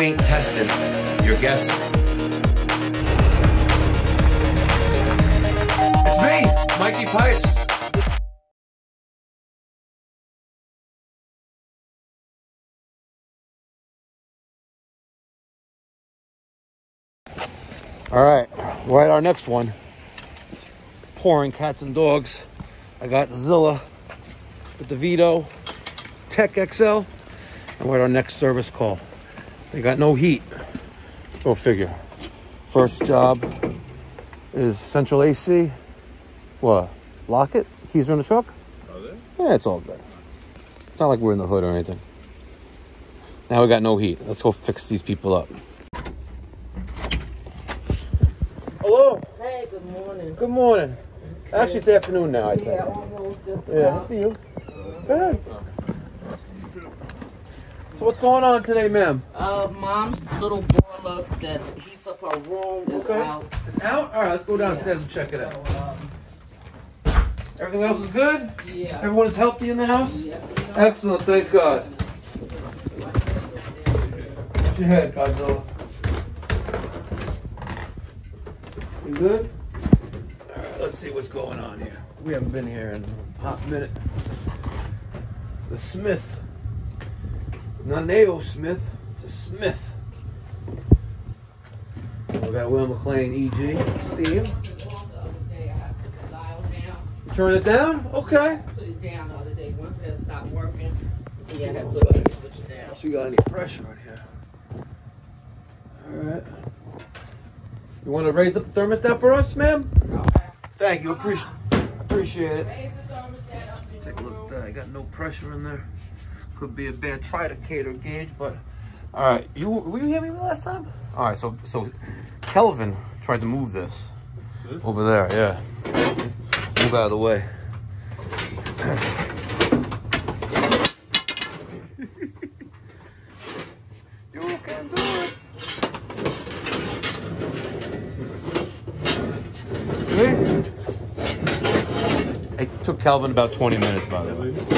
ain't testing, you're guessing. It's me, Mikey Pipes. All right, we're at our next one. Pouring cats and dogs. I got Zilla with the Vito Tech XL, and we're at our next service call. They got no heat. Go figure. First job is central AC. What? Lock it? Keys are in the truck? Are they? Yeah, it's all good. It's not like we're in the hood or anything. Now we got no heat. Let's go fix these people up. Hello. Hey, good morning. Good morning. Actually, it's afternoon now, I think. Yeah, almost just Yeah, about. see you. Go ahead. So what's going on today, ma'am? Uh, mom's little boiler that heats up her room is Okay. out. It's out? All right, let's go downstairs and check it So, out. um, Everything else is good? yeah. Everyone is healthy in the house? Yes. Excellent, thank God. What's your head, Godzilla? You good? All right, let's see what's going on here. We haven't been here in a hot minute. The Smith. It's not an. Smith, it's a Smith. We got Will McLean EG, Steve. You turn it down? Okay. Put it down the other day. Once it stopped working, yeah, I had the switch down. So you got any pressure in here? All right. You want to raise up the thermostat for us, ma'am? Thank you. Appreciate appreciate it. Take a look at that. I got no pressure in there. Could be a bad tridicator gauge, but all right. You were you here with me last time? All right. So so Kelvin tried to move this over there. Yeah. Move out of the way. you can do it. See? It took Calvin about 20 minutes, by the way. It's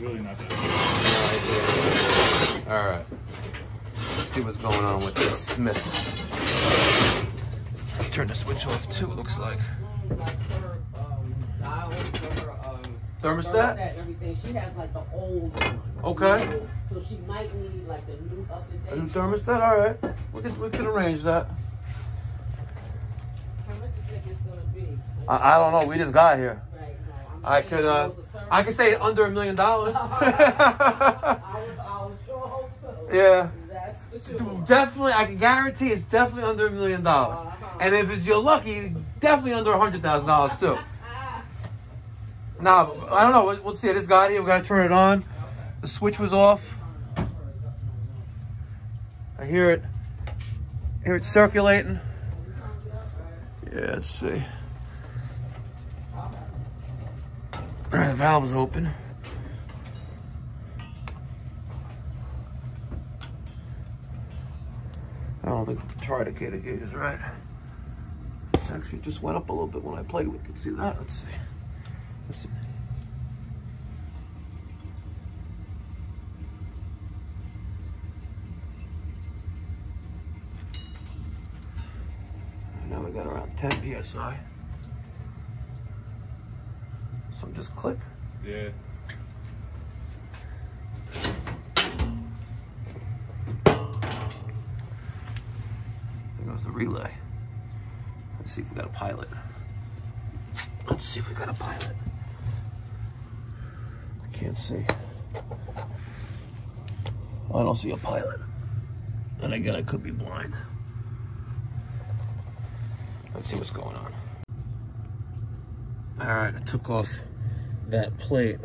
really not that. All right. Let's see what's going on with this Smith. Turn the switch off too, it looks like. Like her, dial for her, Thermostat? everything. She has like the old one. Okay. So she might need like the new up to A new thermostat? All right. We could, we can arrange that. How much you think it's gonna be? I, I don't know. We just got here. I'm I saying could, uh, those are certain- I could say under a million dollars. I would, I hope so. Yeah. That's for sure. Definitely, I can guarantee it's definitely under a million dollars. Oh, and if it's you're lucky, definitely under a hundred thousand dollars too. But I don't know. We'll see. I just got here. We gotta turn it on. The switch was off. I hear it. hear it circulating. Yeah, let's see. Alright, the valve's open. Think the gauge is right. Actually, just went up a little bit when I played with it. See that? Let's see. Let's see. Now we got around 10 psi. So just click. Yeah. The relay. Let's see if we got a pilot. Let's see if we got a pilot. I can't see. I don't see a pilot. And again, I could be blind. Let's see what's going on. All right, I took off that plate.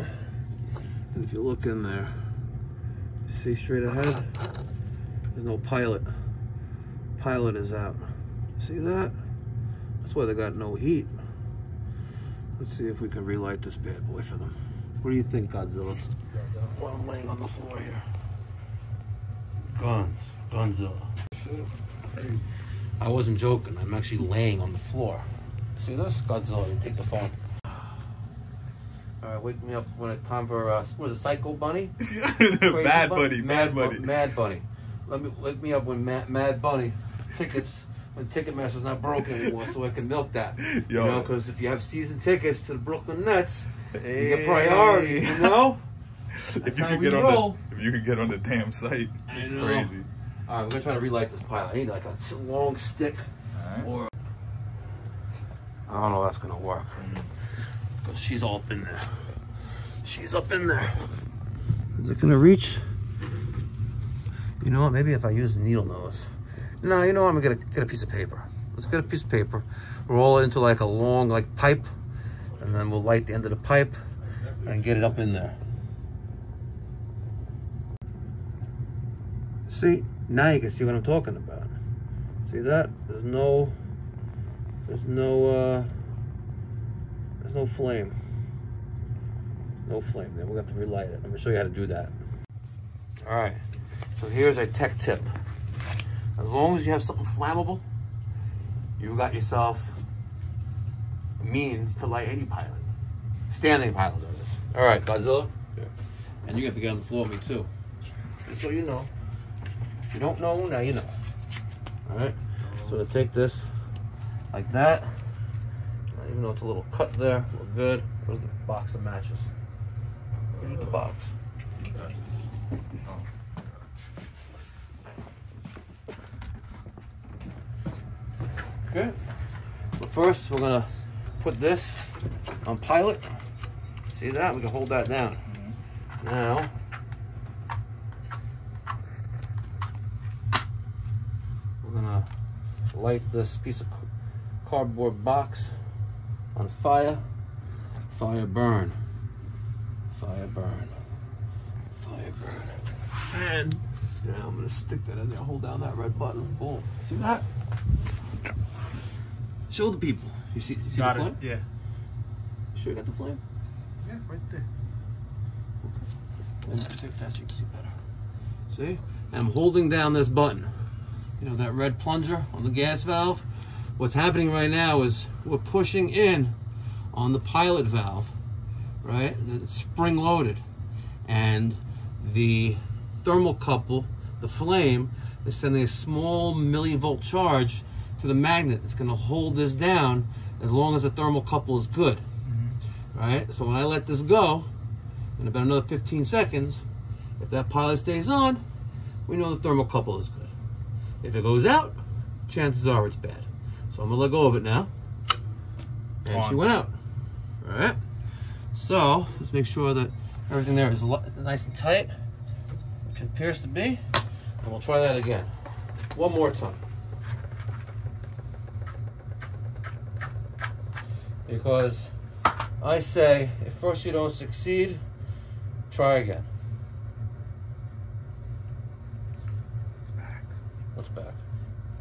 And if you look in there, see straight ahead, there's no pilot pilot is out. See that? That's why they got no heat. Let's see if we can relight this bad boy for them. What do you think, Godzilla? While I'm laying on the floor here. Guns. Gunzilla. I wasn't joking. I'm actually laying on the floor. See this? Godzilla, you take the phone. All right, wake me up when it's time for uh, what is it, Psycho Bunny? Mad Crazy Bu- Buddy, Mad Bu- Buddy. Mad Bunny. Let me wake me up when Mad, Mad Bunny tickets when Ticketmaster's not broken anymore, so I can milk that. You know, because if you have season tickets to the Brooklyn Nets, you get priority. You know. if you how could we get on roll. the if you could get on the damn site, it's crazy. All right, we're gonna try to relight this pile. I need like a long stick. Alright. Or I don't know if that's gonna work mm. because she's all up in there. She's up in there. Is it gonna reach? You know what? Maybe if I use needle nose. No, you know what? I'm gonna get a, get a piece of paper. Let's get a piece of paper, roll it into like a long like pipe, and then we'll light the end of the pipe and get it up in there. See, now you can see what I'm talking about. See that? There's no, there's no, uh, there's no flame. No flame there. We're gonna have to relight it. I'm gonna show you how to do that. All right. So here's a tech tip. As long as you have something flammable, you've got yourself a means to light any pilot. Standing pilot, that is. All right, Godzilla. And you have to get on the floor with me too. Just so you know. If you don't know, now you know. All right. So to take this like that, even though it's a little cut there, we're good. Where's the box of matches? Where's the box? Okay. But first, we're gonna put this on pilot. See that? We can hold that down. Now, we're gonna light this piece of cardboard box on fire. Fire burn. Fire burn. Fire burn. And now I'm gonna stick that in there. Hold down that red button. Boom. See that? Show the people. You see, you see Got the it. flame? Yeah. You sure you got the flame? Yeah, right there. And if you take faster, you can see better. See? And I'm holding down this button. You know, that red plunger on the gas valve? What's happening right now is we're pushing in on the pilot valve, right? It's spring loaded. And the thermocouple, the flame, is sending a small millivolt charge to the magnet. It's going to hold this down as long as the thermocouple is good. Mm-hmm. Right? So when I let this go, in about another 15 seconds, if that pilot stays on, we know the thermocouple is good. If it goes out, chances are it's bad. So I'm gonna let go of it now. And she went out. All right. So let's make sure that everything there is nice and tight, which appears to be. And we'll try that again. One more time. Because I say, if first you don't succeed, try again. It's back. What's back?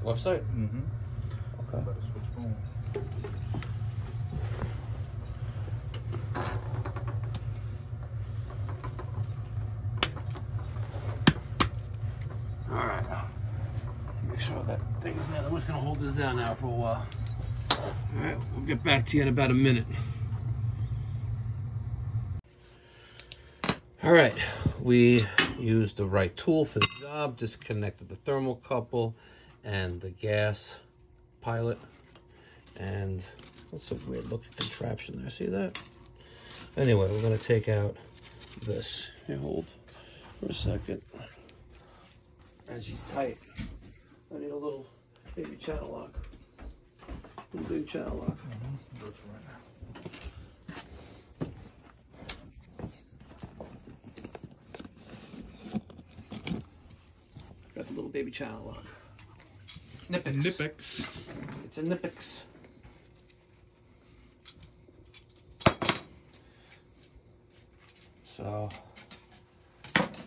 Website? Mm-hmm. Okay. Better switch phones. All right. Make sure that thing is down. I'm just gonna hold this down now for a while. All right, we'll get back to you in about a minute. All right, we used the right tool for the job. Disconnected the thermocouple and the gas pilot. And what's a weird looking contraption there? See that? Anyway, we're gonna take out this. Here, hold for a second. And she's tight. I need a little baby channel lock. Little baby channel lock. Do it right. Got the little baby channel lock. Knipex. Knipex. It's a Knipex. So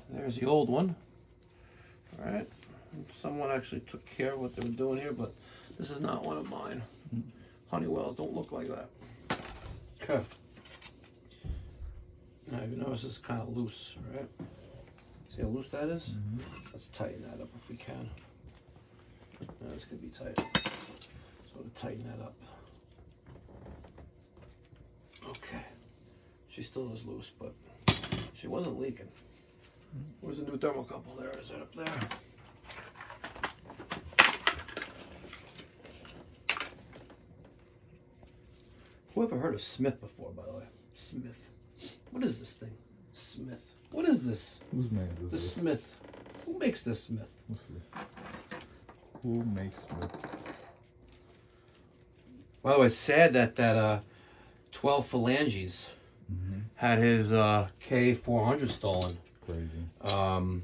there's the old one. All right. Someone actually took care of what they were doing here, but this is not one of mine. Honeywells don't look like that. Okay. Now you notice it's kind of loose, right? See how loose that is? Mm-hmm. Let's tighten that up if we can. No, it's gonna be tight. So to tighten that up. Okay. She still is loose, but she wasn't leaking. Mm-hmm. Where's the new thermocouple? There is it up there. Whoever heard of Smith before, by the way? Smith. What is this thing? Smith. What is this? Whose man is The this? Smith. Who makes this Smith? Let's see. Who makes Smith? By the way, it's sad that that uh, 12 phalanges had his uh, K400 stolen Crazy. um,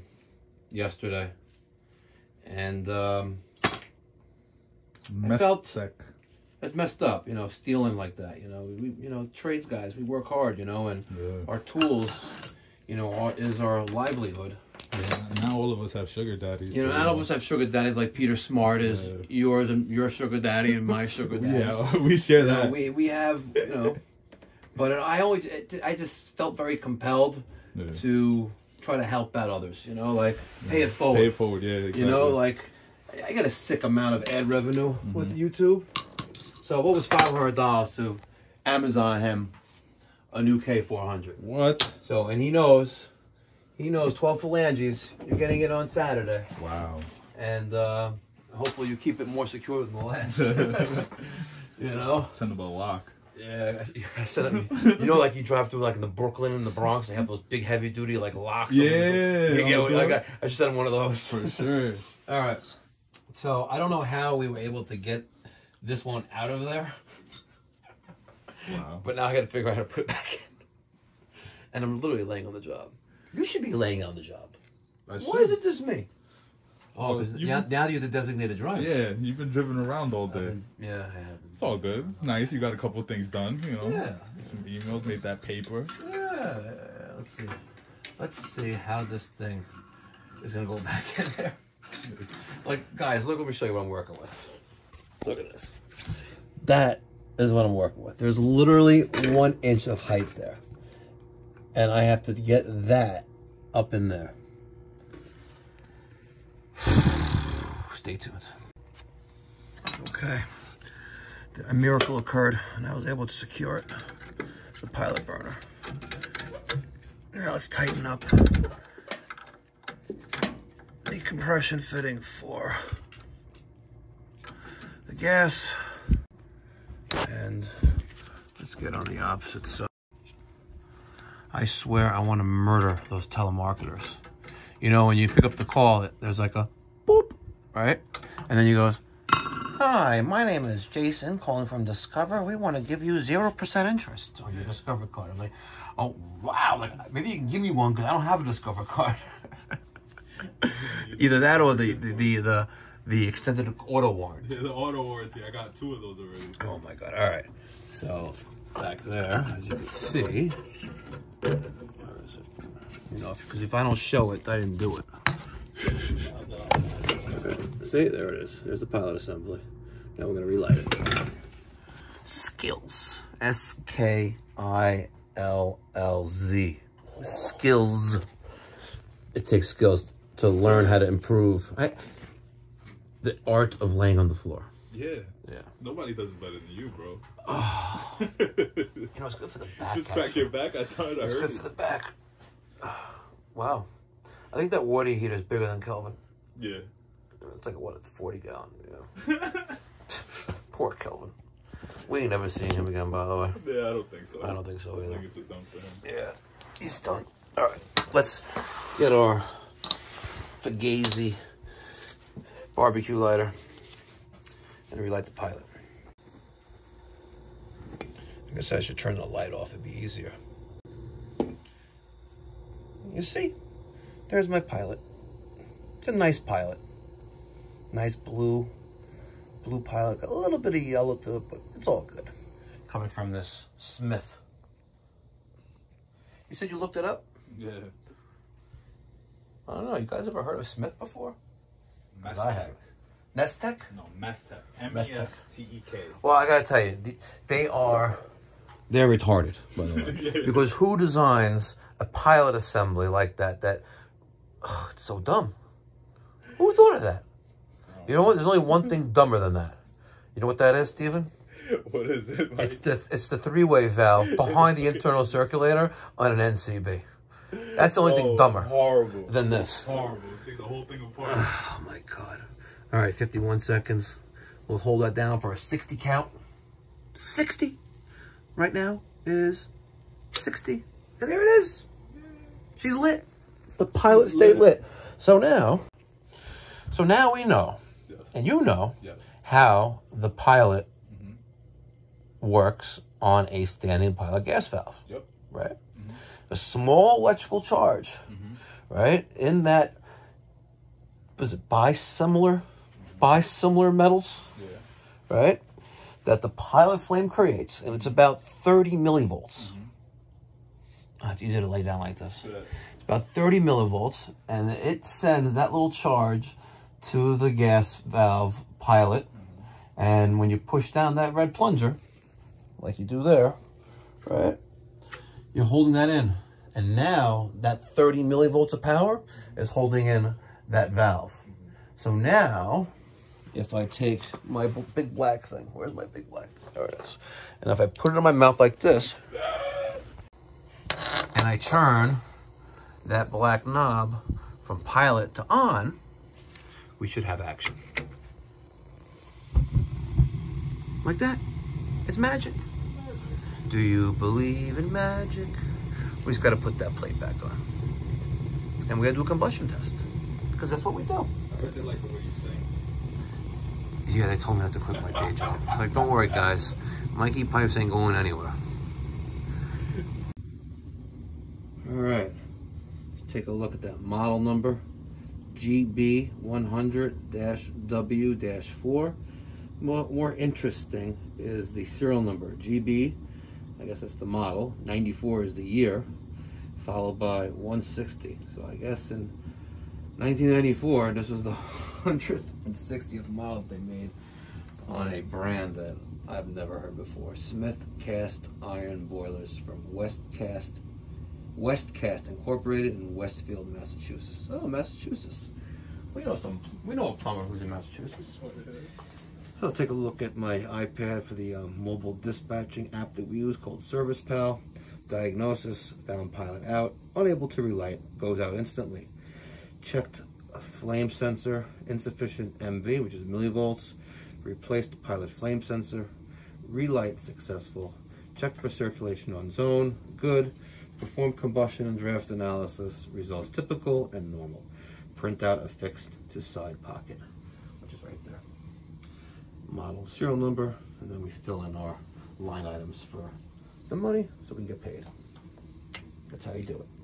yesterday. And um, felt- Mestek. It's messed up, you know, stealing like that. You know, we, you know, trades guys, we work hard, you know, and Yeah. our tools, you know, are, is our livelihood. yeah. Now all of us have sugar daddies. You know, not all of us have sugar daddies like Peter Smart is Yeah. yours and your sugar daddy and my sugar daddy. Yeah, we share You know, that. we we have you know, but I always it, I just felt very compelled Yeah. to try to help out others. You know, like pay it forward. Pay it forward, yeah. Exactly. You know, like I got a sick amount of ad revenue Mm-hmm. with YouTube. So what was five hundred dollars to Amazon him a new K four hundred? what? So and he knows, he knows twelve phalanges. You're getting it on Saturday, Wow. and uh, hopefully you keep it more secure than the last. you know. Send them a lock. Yeah, I said it. You know, like you drive through like in the Brooklyn and the Bronx, they have those big heavy duty like locks. Yeah, the like door. I, I just had one of those. For sure. All right. So I don't know how we were able to get this one out of there, Wow. but now I got to figure out how to put it back in. And I'm literally laying on the job. You should be laying on the job. I Why should. is it just me? Oh, Well, you- now, now you're the designated driver. Yeah, you've been driven around all day. Yeah, I have. It's all good. Nice. You got a couple things done. You know. Yeah. Some emails, made that paper. Yeah, let's see. Let's see how this thing is gonna go back in there. Like, guys, look. Let me show you what I'm working with. Look at this. That is what I'm working with. There's literally one inch of height there, and I have to get that up in there. Stay tuned. Okay. A miracle occurred, and I was able to secure it. It's The pilot burner. Now let's tighten up the compression fitting for gas. And let's get on the opposite side. I swear I want to murder those telemarketers. You know, when you pick up the call, there's like a boop, right? And then he goes, Hi, my name is Jason, calling from Discover. We want to give you 0% interest on your Discover card. I'm like, oh, wow. Like, maybe you can give me one because I don't have a Discover card. Either that or the, the, the, the, the extended auto warranty. Yeah, the auto warranty. I got two of those already. Oh my God. All right. So, back there, as you can see, where is it? You know, because if I don't show it, I didn't do it. See, there it is. There's the pilot assembly. Now we're gonna relight it. Skills. S K I L L Z. Skills. It takes skills to learn how to improve. I, the art of laying on the floor. Yeah. Yeah. Nobody does it better than you, bro. Oh. You know, it's good for the back. Just crack your back. I thought I It's heard good it. for the back. Wow. I think that water heater is bigger than Kelvin. Yeah. It's like a, what, a 40 gallon. Yeah. Poor Kelvin. We ain't never seen him again, by the way. Yeah, I don't think so. I don't think so I either. think it's a dump for him. Yeah, he's done. All right, let's get our Fugazi barbecue lighter and relight the pilot. I guess I should turn the light off. It'd be easier. You see, there's my pilot. It's a nice pilot. Nice blue, blue pilot. Got a little bit of yellow to it, but it's all good. Coming from this Smith. You said you looked it up? Yeah. I don't know. You guys ever heard of Smith before? Mestek. I have. Nestec? No, Mestek. M E Mestek. S T E K. Well, I gotta tell you, they are. They're retarded, by the way. Because who designs a pilot assembly like that? That ugh, it's so dumb. Who thought of that? You know what? There's only one thing dumber than that. You know what that is, Steven? What is it? Mike? It's the it's the three-way valve behind the internal circulator on an NCB. That's the only thing Oh, dumber Horrible. than this. horrible. Take the whole thing apart. Oh my god. All right, 51 seconds. We'll hold that down for a 60 count. 60 right now is 60. And there it is. She's lit. The pilot stayed lit. So now, so now we know, yes. and you know, Yes. how the pilot mm-hmm. works on a standing pilot gas valve Yep. right? Mm-hmm. A small electrical charge, mm-hmm. right? In that, was it bisimilar, bisimilar metals, Yeah. right? That the pilot flame creates, and it's about 30 millivolts. Oh, it's easier to lay down like this. That- It's about 30 millivolts, and it sends that little charge to the gas valve pilot. Mm-hmm. And when you push down that red plunger, like you do there, right? You're holding that in. And now that 30 millivolts of power is holding in that valve. So now, if I take my big black thing, where's my big black? There it is. And if I put it in my mouth like this, and I turn that black knob from pilot to on, we should have action. Like that. It's magic. Do you believe in magic? We just got to put that plate back on. And we got to do a combustion test. Because that's what we do. I really like the way you sing. Yeah, they told me not to quit my day job. I was like, don't worry, guys. Mikey Pipes ain't going anywhere. All right. Let's take a look at that model number. GB100-W-4. More, more interesting is the serial number. GB, I guess that's the model. 94 is the year, followed by 160. So I guess in 1994, this was the 160th model they made on a brand that I've never heard before. Smith Cast Iron Boilers from West Cast, Westcast Incorporated in Westfield, Massachusetts. Oh, Massachusetts. We know some. We know a plumber who's in Massachusetts. I'll take a look at my iPad for the um, mobile dispatching app that we use called Service Pal. Diagnosis, found pilot out, unable to relight, goes out instantly. Checked flame sensor, insufficient MV, which is millivolts. Replaced pilot flame sensor. Relight successful. Checked for circulation on zone, good. Performed combustion and draft analysis, results typical and normal. Printout affixed to side pocket, which is right there model serial number, and then we fill in our line items for the money so we can get paid. That's how you do it.